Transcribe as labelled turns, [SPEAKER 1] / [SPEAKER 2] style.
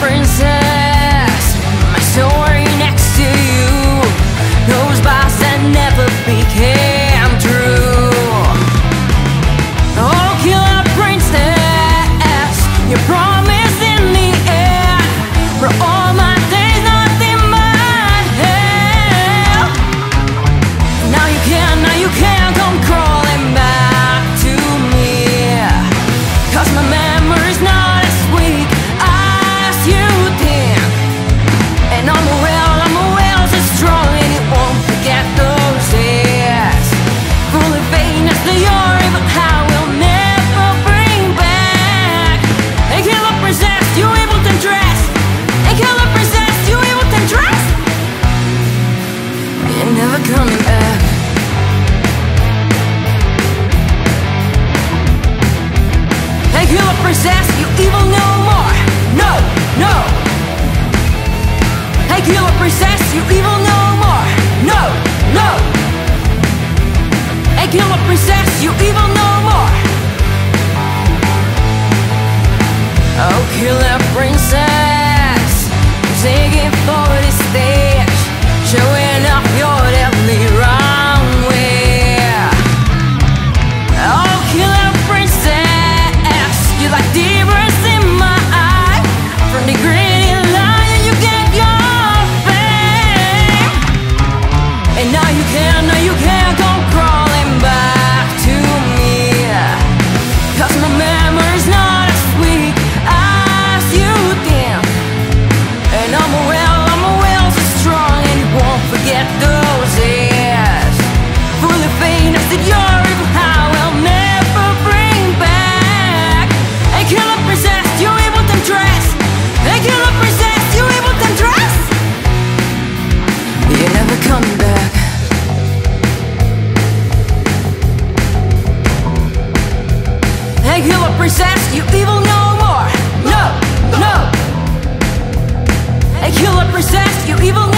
[SPEAKER 1] princess. My story next to you Those bars that never became If you you evil no more. No, no. Hey you look you evil no more. No, no. Hey you look you evil no more. Oh, killer princess, take it for this day. you evil